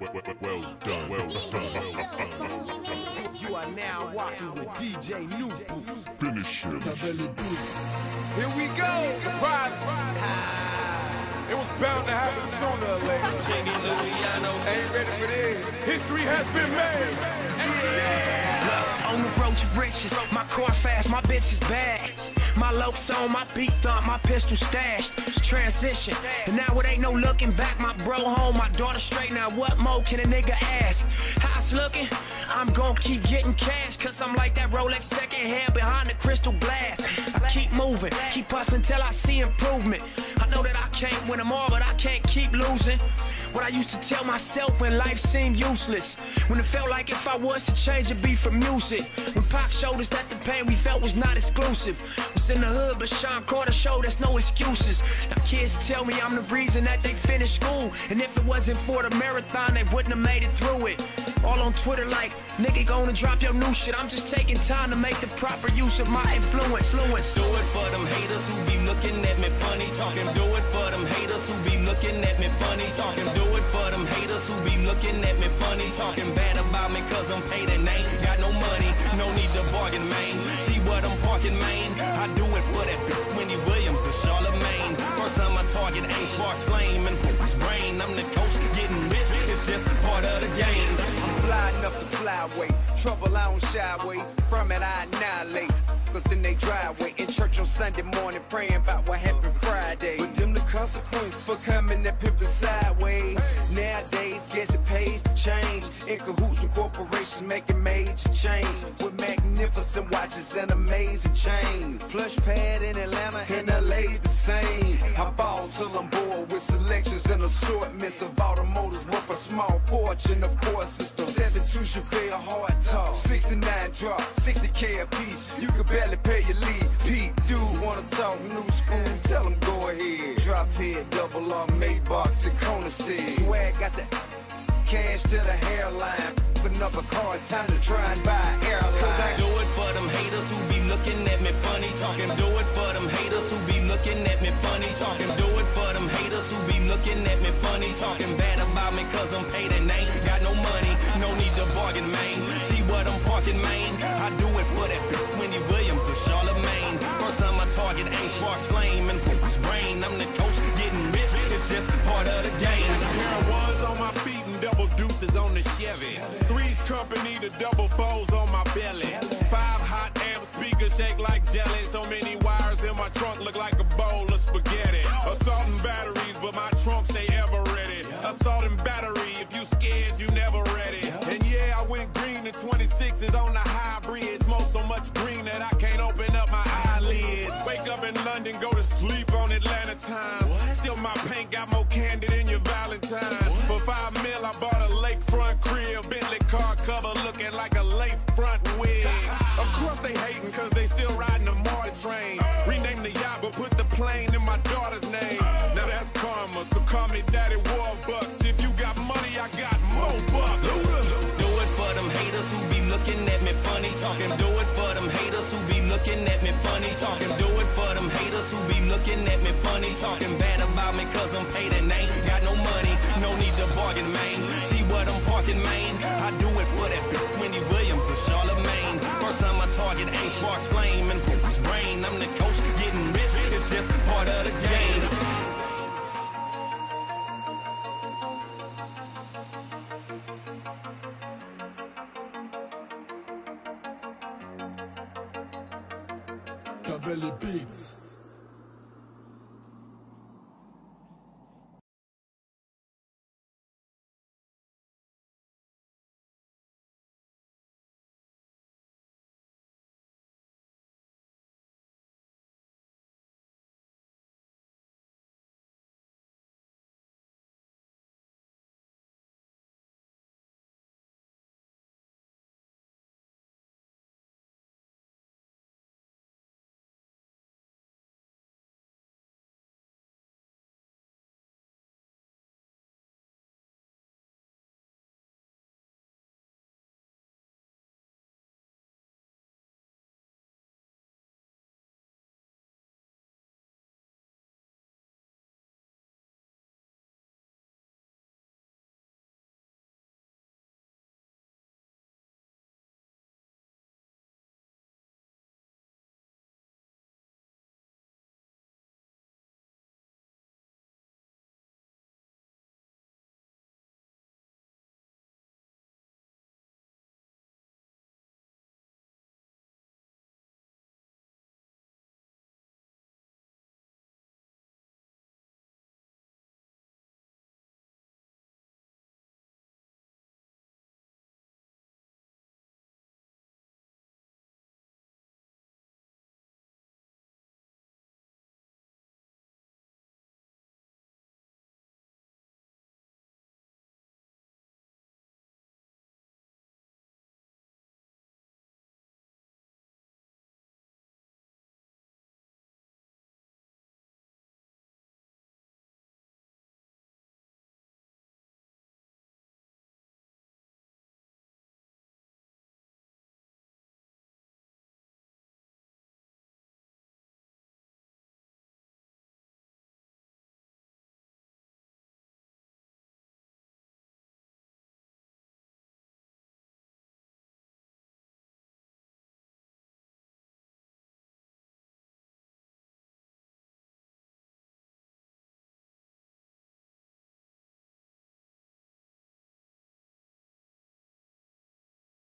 Well, well, well done, well done. You are now walking with DJ New Boots. Finish him. Here we go. Surprise. Ah. It was bound to happen sooner or later. Ain't ready for this. History has been made. On the road to riches, my car fast, my bitch is bad. My lokes on, my beat thump, my pistol stashed. It's transition, and now it ain't no looking back. My bro home, my daughter straight. Now what more can a nigga ask? How it's looking? I'm gon' keep getting cash, cause I'm like that Rolex second hand behind the crystal glass. I keep moving, keep hustling till I see improvement. I know that I can't win them all, but I can't keep losing. What I used to tell myself when life seemed useless. When it felt like if I was to change, it'd be for music. When Pac showed us that the pain we felt was not exclusive. Was in the hood, but Sean Carter showed us no excuses. Now kids tell me I'm the reason that they finished school. And if it wasn't for the marathon, they wouldn't have made it through it. All on Twitter like, nigga gonna drop your new shit. I'm just taking time to make the proper use of my influence. influence. Do it for them haters who be looking at me funny talking. Do it for them haters who be looking at me funny talking. Do it for them haters who be looking at me funny talking bad about me cause I'm paid to fly away. Trouble I don't shy away. From it I annihilate. Cause in they driveway. In church on Sunday morning praying about what happened Friday. But them the consequence for coming that pimpin' sideways. Nowadays, guess it pays to change. In cahoots with corporations making major change. With magnificent watches and amazing chains. Plush pad in Atlanta and LA's the same. I ball till I'm bored with selections and assortments of automotives worth a small fortune. Of course, it's the 7-2 should pay a hard talk. 69 drop, 60k a piece. You could barely pay your lead. Pete, dude, wanna talk new school? Tell him go ahead. Drop head, double R, Maybach, Kona said. Swag got the cash to the hairline. Another car, it's time to try and buy an Cause I do it for them haters who be looking at me funny talking. Do it for them target ain't sparks flame and his brain. I'm the coach getting rich. It's just part of the game. Pair of ones on my feet and double deuces on the Chevy. Three's company, the double foes on my belly. Five hot amp speakers shake like jelly. So many wires in my trunk look like a bowl of spaghetti. Assault and batteries, but my trunk stay ever ready. Assault and 26 is on the hybrid. Smoke so much green that I can't open up my eyelids. Wake up in London, go to sleep on Atlanta time. What? Still my paint got more candid than your Valentine. What? For five mil, I bought a lakefront crib. Bentley car cover looking like a lace front wig. of course they hating cause they still riding the MARTA train. Oh. Rename the yacht but put the plane in my daughter's name. Oh. Now that's karma, so call me Daddy Warbucks. Talking. Do it for them haters who be looking at me funny talking. Do it for them haters who be looking at me funny talking bad about me cause I'm paid and ain't got no money. No need to bargain, man. See what I'm parking, man. I do it for that Wendy Williams and Charlemagne. First time I target ain't sparks flame Cavelli Beats.